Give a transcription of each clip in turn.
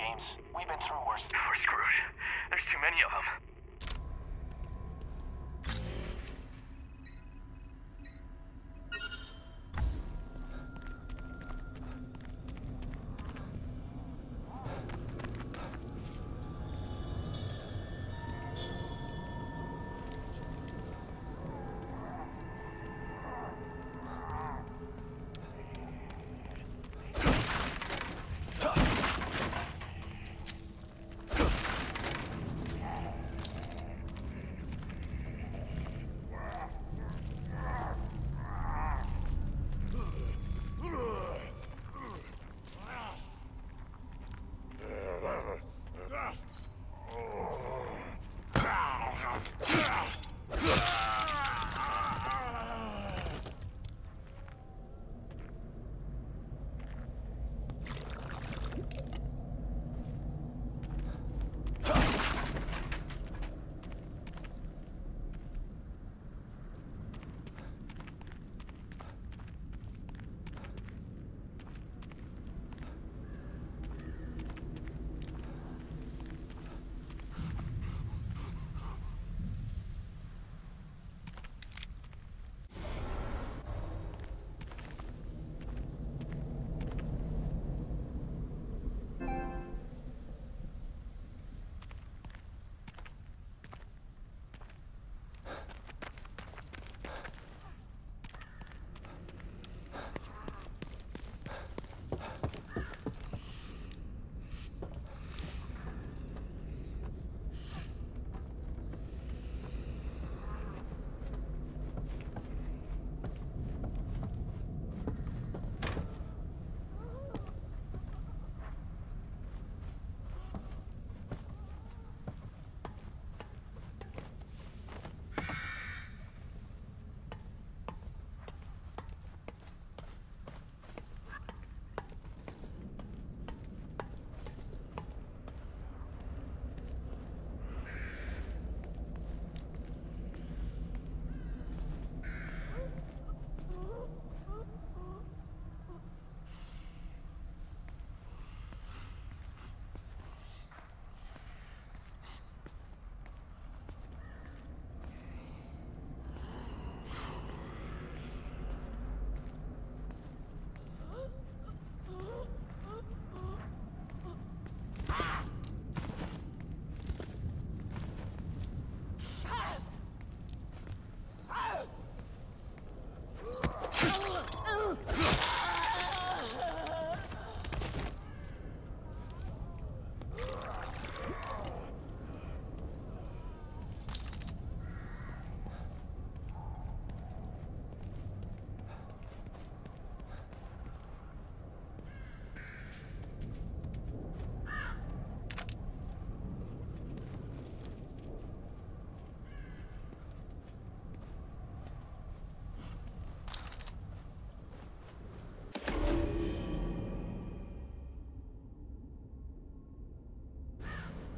James. We've been through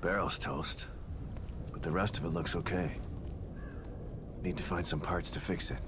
Barrel's toast. But the rest of it looks okay. Need to find some parts to fix it.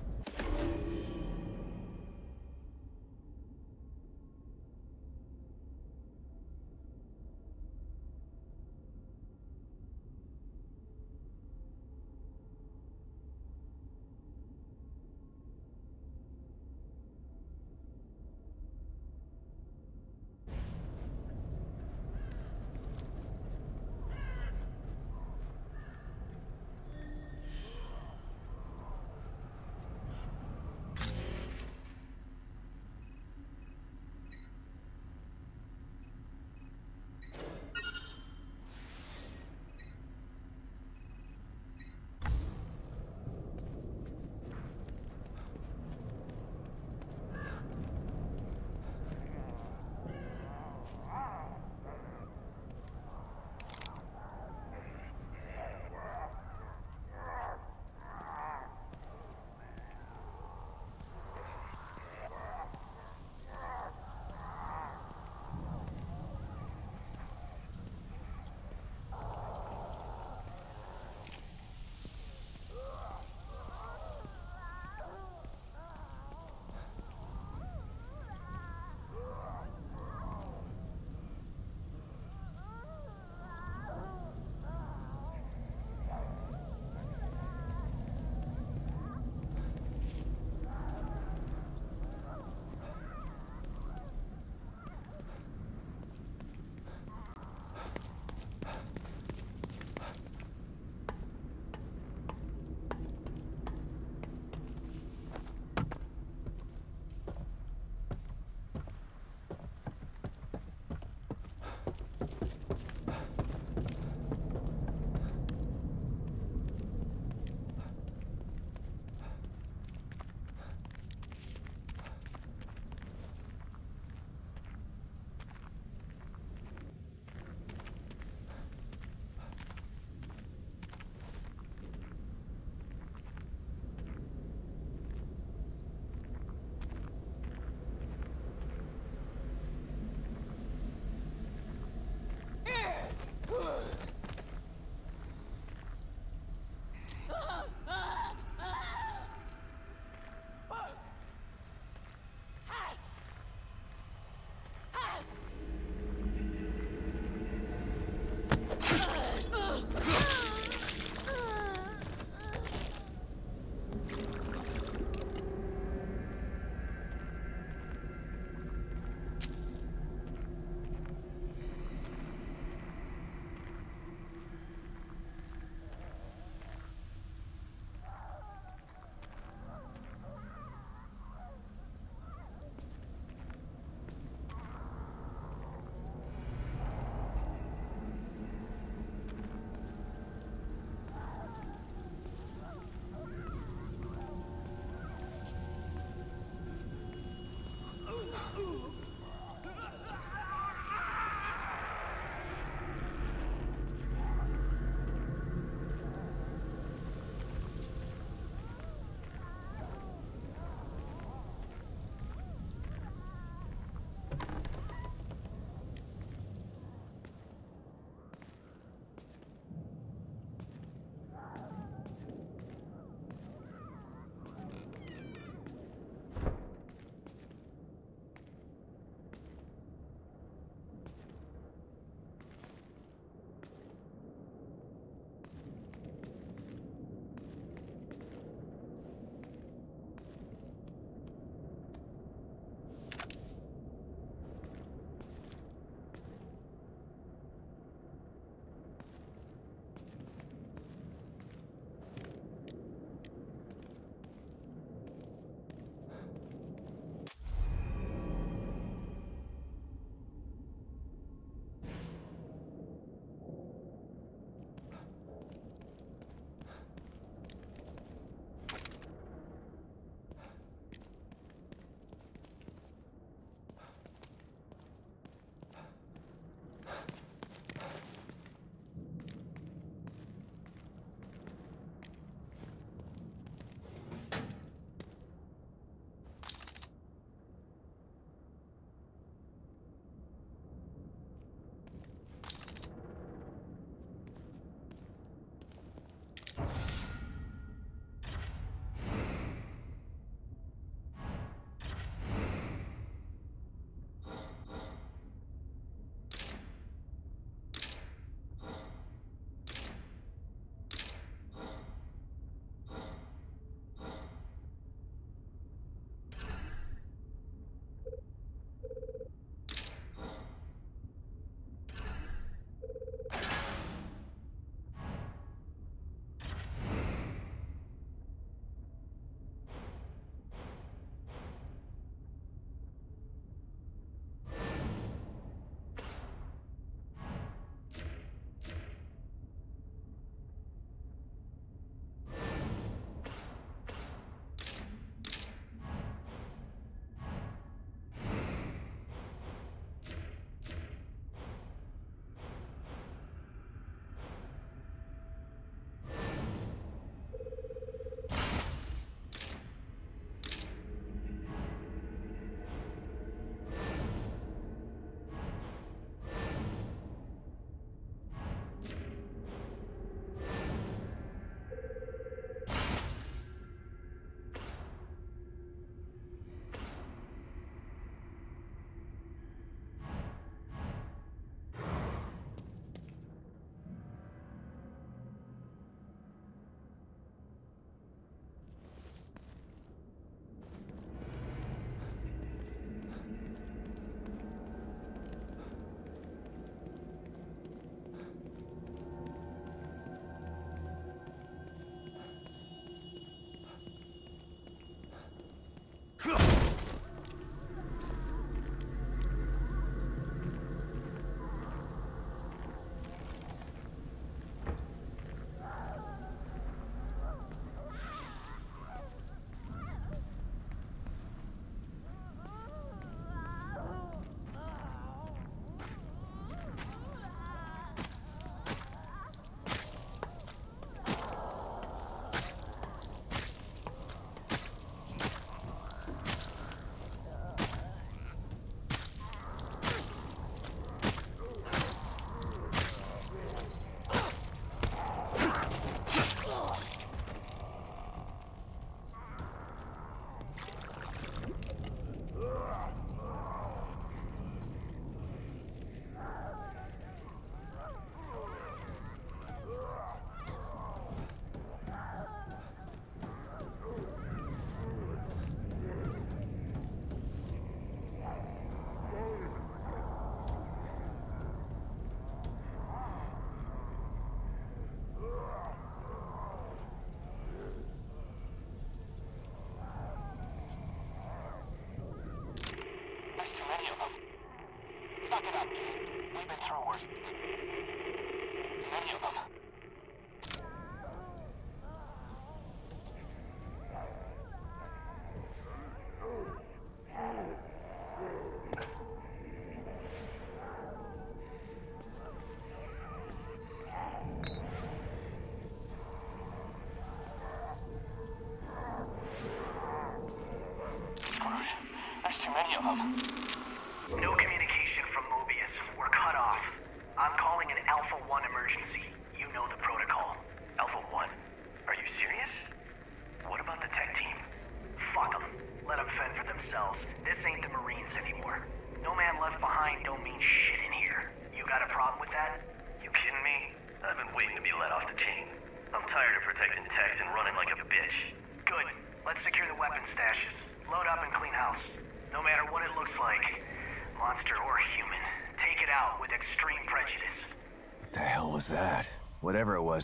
There's too many of them.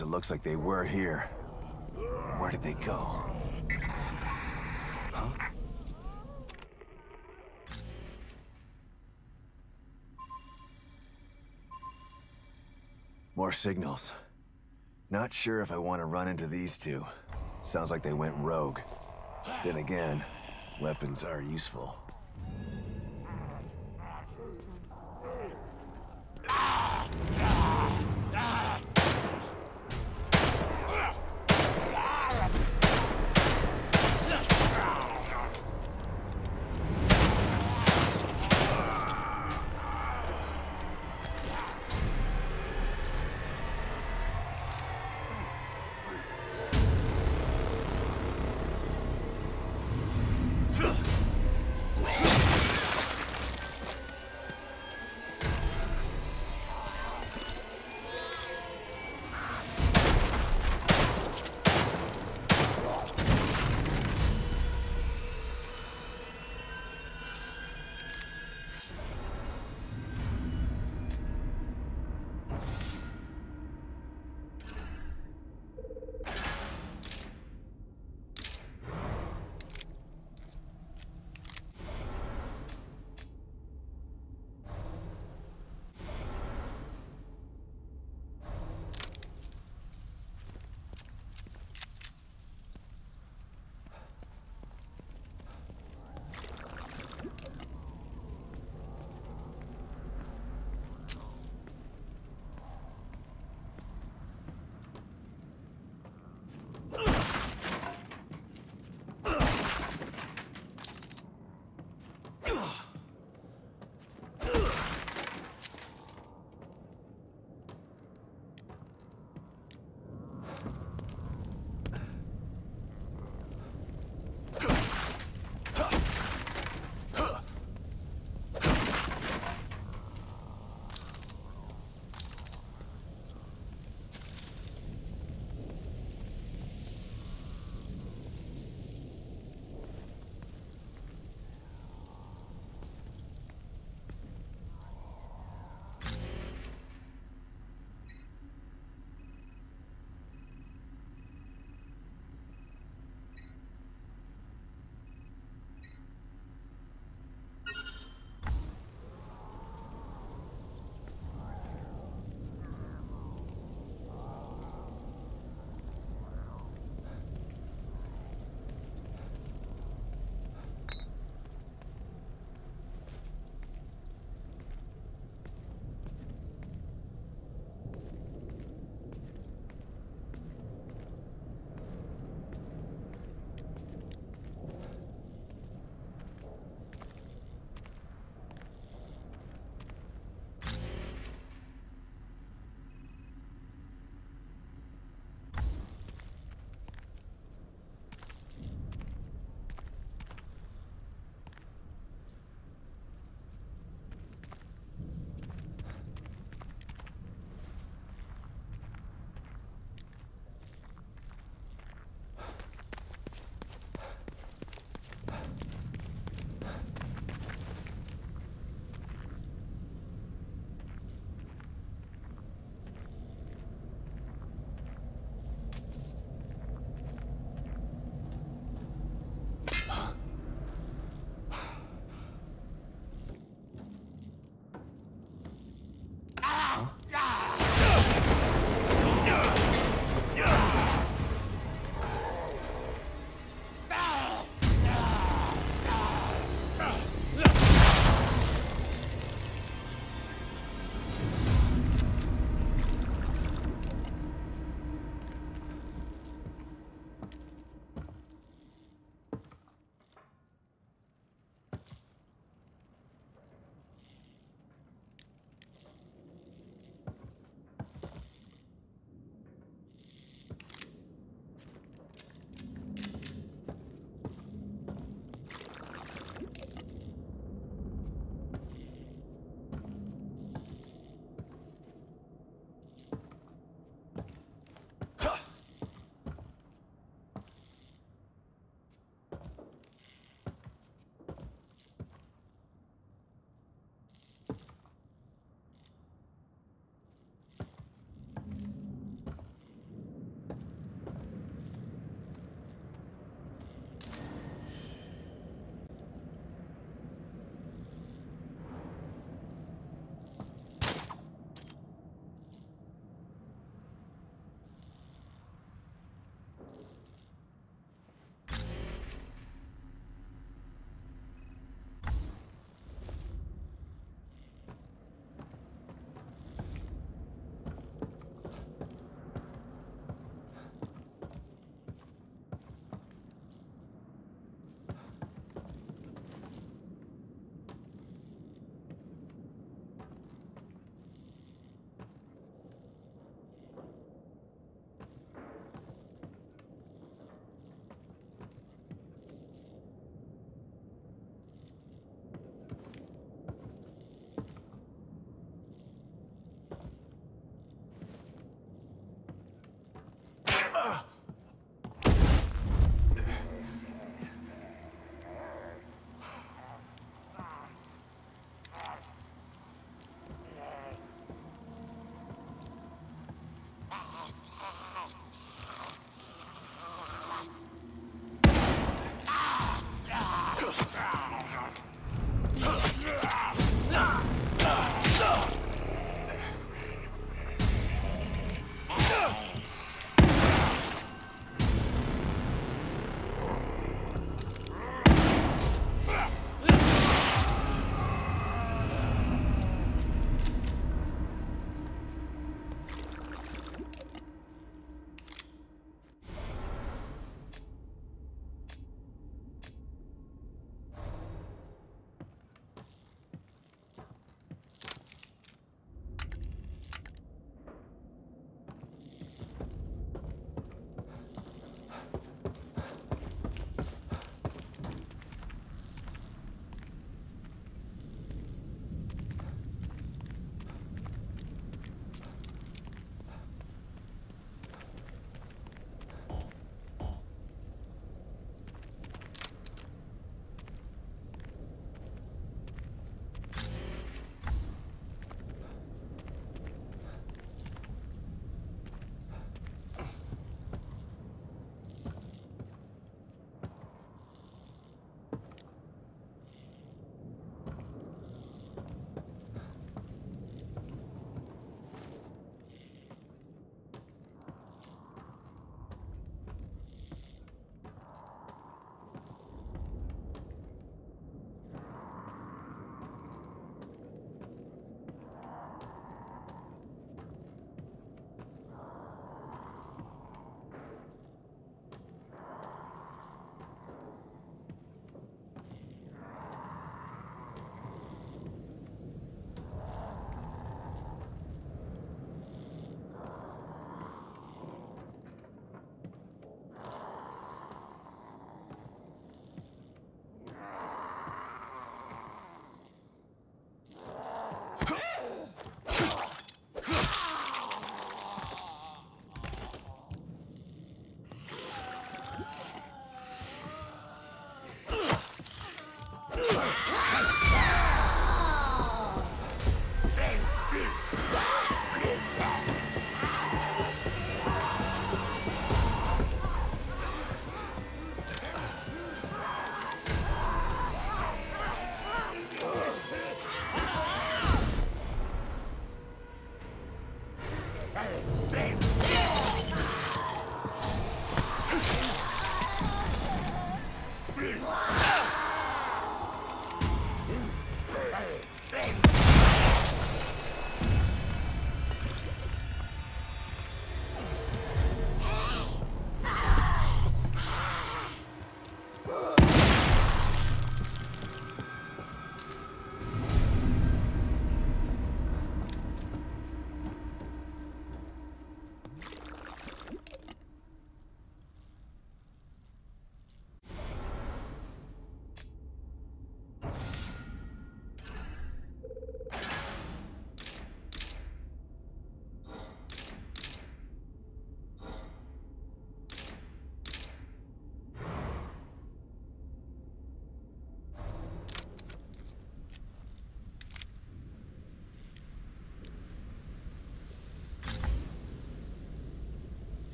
it looks like they were here. Where did they go? More signals. Not sure if I want to run into these two. Sounds like they went rogue. Then again, weapons are useful.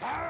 Okay,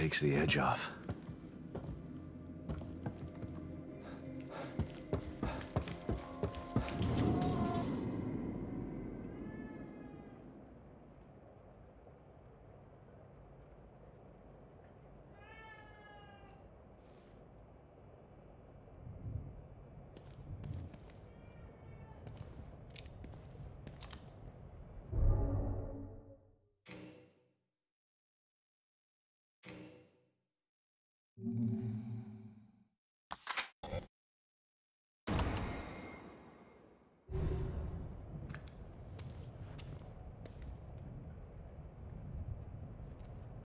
Takes the edge off.